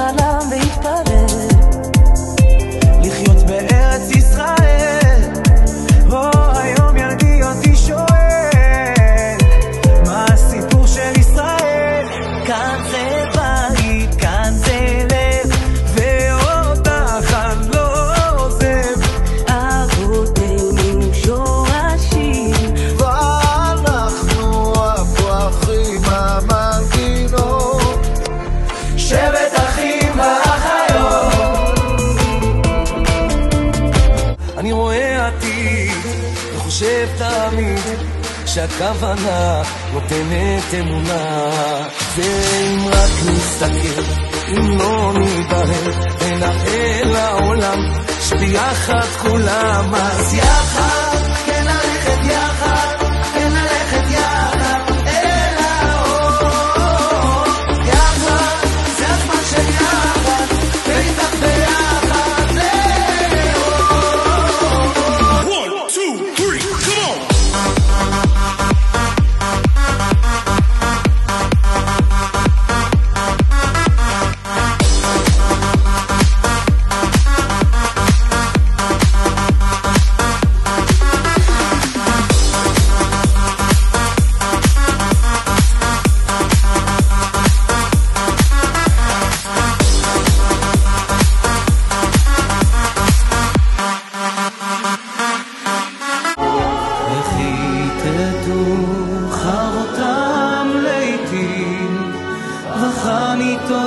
חלם והתפלל. לחיות בארץ ישראל. או היום ילדי אותי שואל מה הסיפור של ישראל? כאן זה אני רואה עתיד, וחושב תמיד שהכוונה נותנת אמונה. ואם רק נסתכל, אם לא נתערב, ונראה לעולם שביחד כולם, אז יחד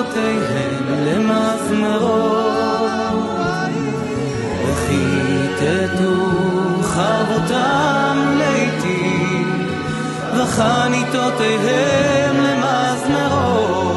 אצבעותיהם למזמרות, וכיתתו חרבותם לעתים, וחניתותיהם למזמרות.